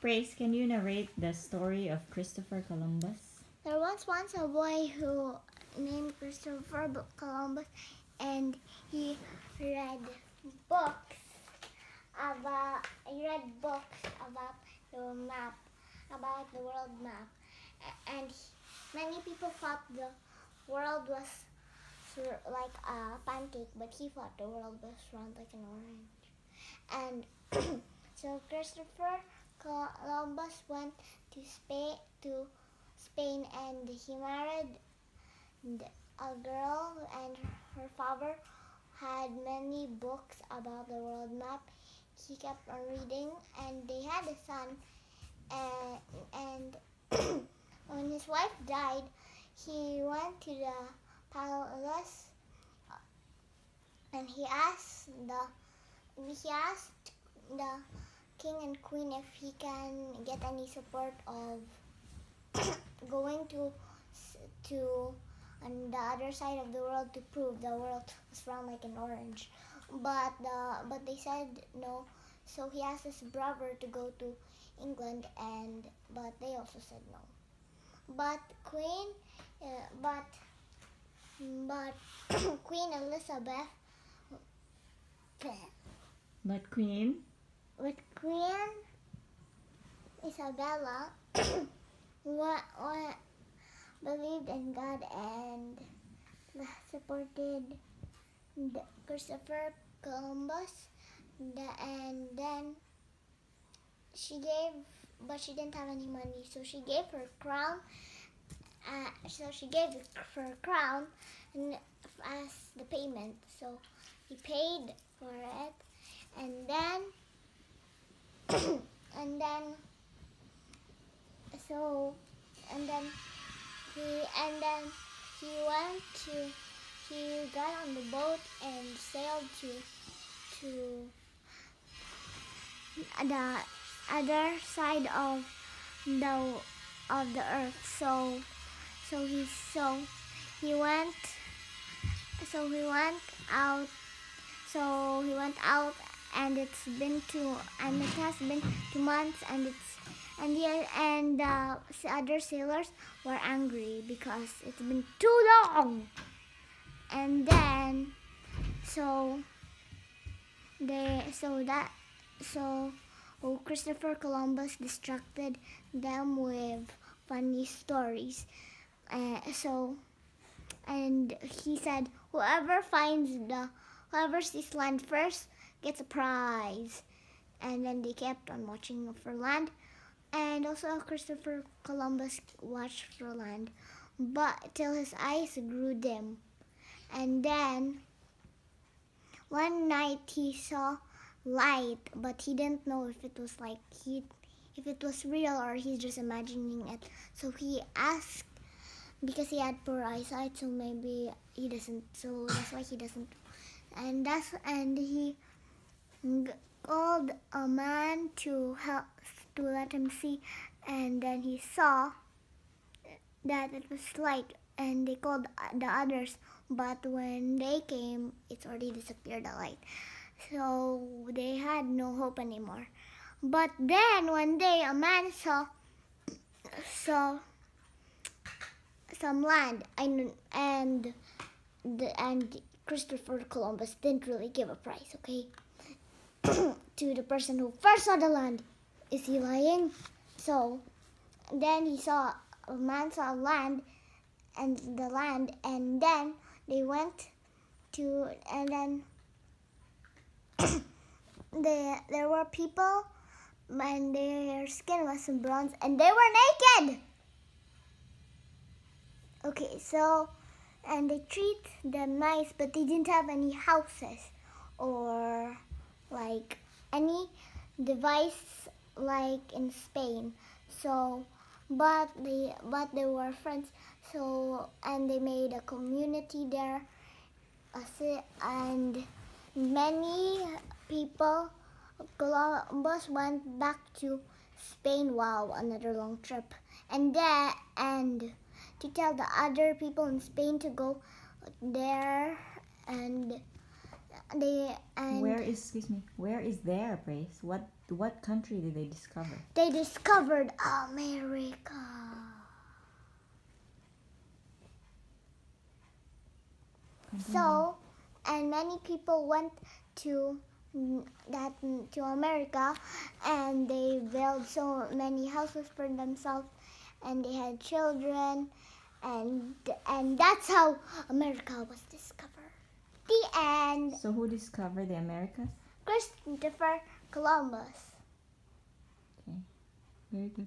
Brace, can you narrate the story of Christopher Columbus? There was once a boy who named Christopher Columbus, and he read books about he read books about the map, about the world map, and he- many people thought the world was like a pancake, but he thought the world was round like an orange. And so Christopher Columbus went to Spain to Spain and he married a girl and her father had many books about the world map. He kept on reading and they had a son and, and when his wife died he went to the palace uh, and he asked the he asked the king and queen if he can get any support of going to to on the other side of the world to prove the world was round like an orange. But the but they said no. So he asked his brother to go to England, and but they also said no. But Queen, uh, but but Queen Elizabeth, But Queen, with Queen Isabella, what, what believed in God and supported Christopher Columbus, the, and then she gave, but she didn't have any money, so she gave her crown. Uh, so she gave her crown and as the payment. So he paid for it, and then and then so and then he and then he went to he got on the boat and sailed to to the other side of the of the earth. So so he so he went so he went out so he went out and it's been two and it has been two months and it's and the and the other sailors were angry because it's been too long. And then so they so that so oh, Christopher Columbus distracted them with funny stories. Uh, so and he said whoever finds the whoever sees land first gets a prize. And then they kept on watching for land. And also Christopher Columbus watched for land. But till his eyes grew dim. And then one night he saw light but he didn't know if it was like he if it was real or he's just imagining it. So he asked because he had poor eyesight so maybe he doesn't so that's why he doesn't. And that's and he called a man to help to let him see and then he saw that it was light and they called the others but when they came it's already disappeared the light so they had no hope anymore but then one day a man saw saw some land and and the and Christopher Columbus didn't really give a price, okay? to the person who first saw the land. Is he lying? So then he saw a man saw land and the land and then they went to and then they, there were people and their skin was in bronze and they were naked. Okay, so and they treat them nice, but they didn't have any houses or like any device like in Spain. So, but they but they were friends. So and they made a community there, and many people. Columbus went back to Spain. Wow, another long trip, and then and to tell the other people in Spain to go there and they and where is excuse me? Where is there, Brace? What what country did they discover? They discovered America. Continue. So, and many people went to that to America, and they built so many houses for themselves, and they had children, and and that's how America was discovered. The end. So who discovered the Americas? Christopher Columbus. Okay, Very good.